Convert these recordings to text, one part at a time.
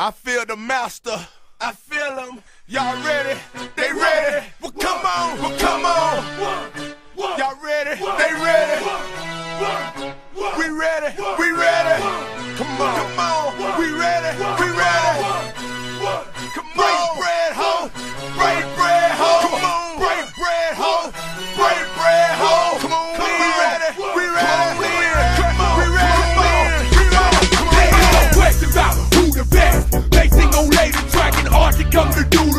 I feel the master. I feel him. Y'all ready? They ready? Well, come on. Well, come on. Y'all ready? They ready? We ready? We ready? Come on. Come on. We ready? We to do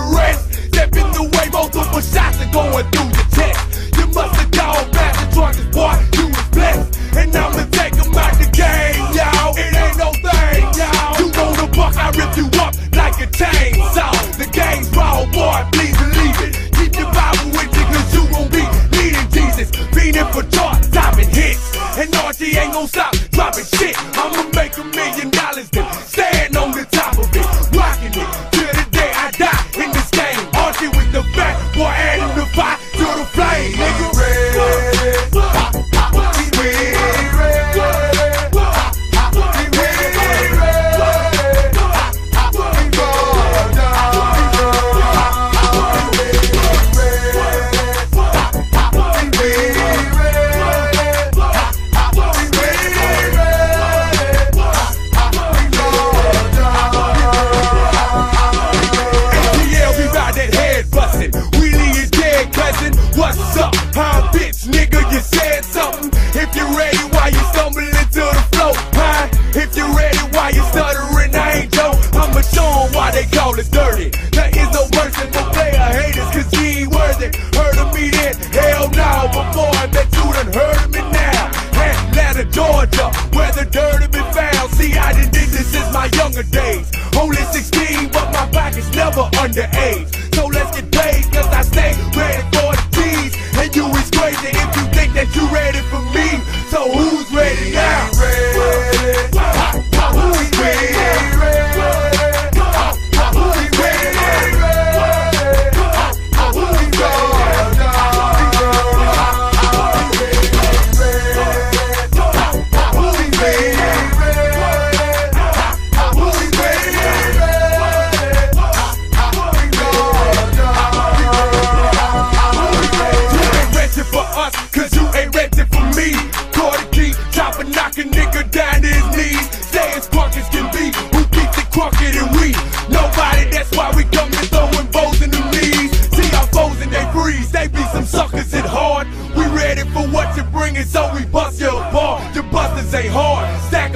if you think that you ready for me. So who's ready now?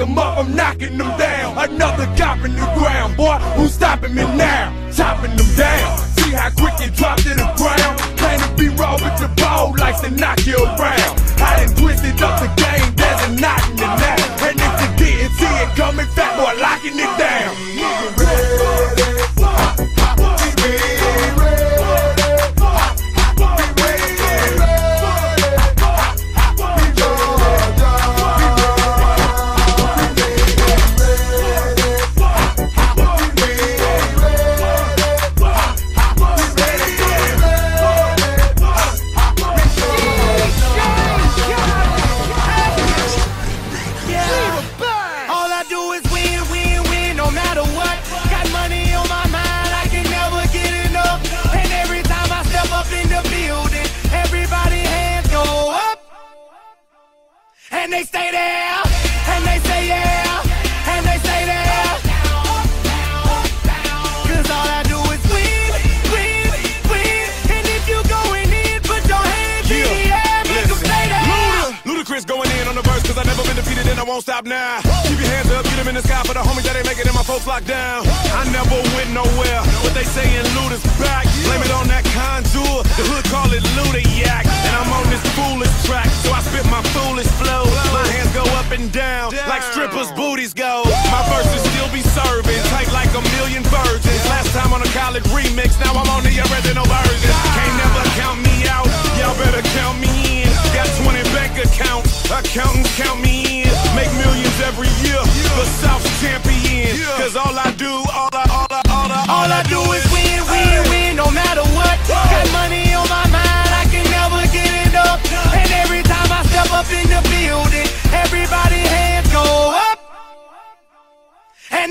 Stack 'em up, I'm knocking them down. Another cop in the ground, boy, who's stopping me now? Chopping them down. See how quick you drop to the ground. Plan to be raw, but your ball likes to knock you around. I done twisted up the game, there's a knot in the net. And if you didn't see it coming, fat boy locking it down. And they stay there, and they say yeah, and they say there. Cause all I do is win, win, win. And if you going in, put your hands in the air, make 'em stay there. Luda- Ludacris going in on the verse, cause I never been defeated and I won't stop now. Keep your hands up, get them in the sky for the homies that ain't making it, and my folks locked down. I never went nowhere, they saying Luda's back. Blame it on that Conjure, the hood call it Luda Yak. And I'm on this foolish track, so I spit my foolish flow. My hands go up and down, like strippers' booties go. My verses still be serving, tight like a million virgins.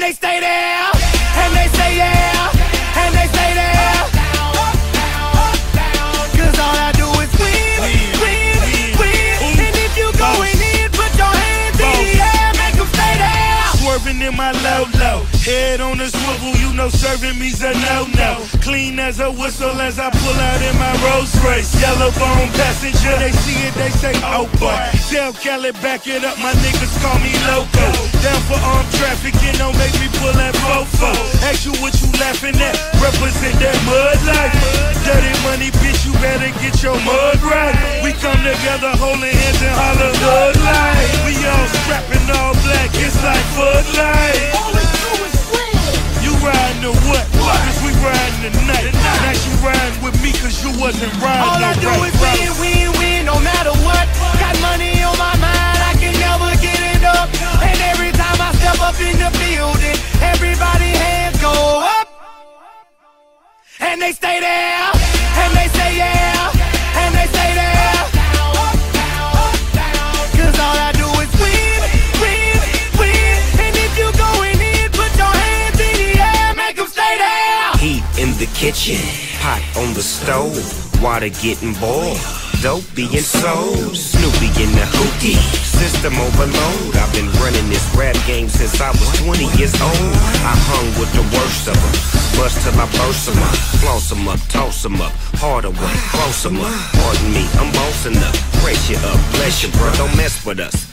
they stay there, and they say yeah, and they say there. Cause all I do is win, win, win. And if you going in, put your hands in the air, make them stay there. Swerving in my low, low. Head on a swivel, you know serving me's a no-no. Clean as a whistle as I pull out in my Rolls Royce. Yellow bone passenger, they see it, they say, oh boy. Tell Kelly back it up, my niggas call me loco. Down for armed trafficking, don't make me pull that fofo. Ask you what you laughing at, represent that mud life. Dirty money, bitch, you better get your mud right. We come together holding hands and holler hood life. We all strapping all black, it's like Bud Light. All we do is win. You riding the what? Cause we riding the night. Now you riding with me cause you wasn't riding All I the do right is up in the building, everybody hands go up. And they stay there, and they say yeah, and they stay there. Cause all I do is win, win, win. And if you going in, put your hands in the air, make 'em stay there. Heat in the kitchen, pot on the stove, water getting boiled. Dope being sold, Snoopy in the hootie, system overload. I've been running this rap game since I was 20 years old. I hung with the worst of them, bust till I burst 'em up, floss 'em up, toss 'em up, harder way, close 'em up. Pardon me, I'm bossing up, you up, bless you, bro, don't mess with us.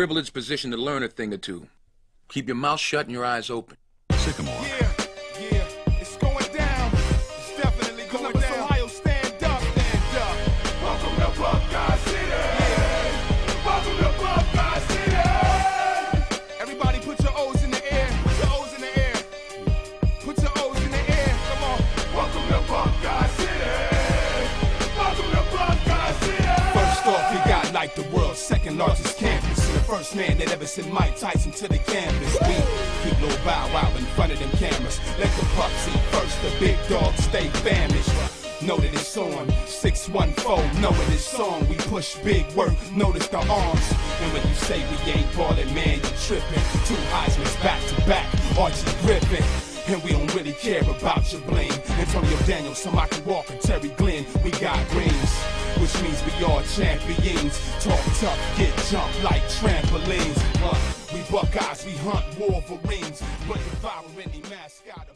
privileged position to learn a thing or two. Keep your mouth shut and your eyes open. Sycamore. Yeah, yeah, man that ever sent Mike Tyson to the canvas. We keep Lil Bow Wow in front of them cameras. Let the pups eat first, the big dogs stay famished. Know that it's on 614, knowing this song, we push big work, notice the arms. And when you say we ain't ballin', man, you trippin'. Two Heisman's back to back, Archie Griffin. And we don't really care about your bling. Antonio Daniels, Samaki Walker, Terry Glenn, we got rings. Which means we all champions. Talk tough, get jumped like trampolines. Uh, we Buckeyes, we hunt Wolverines. But devour any mascot.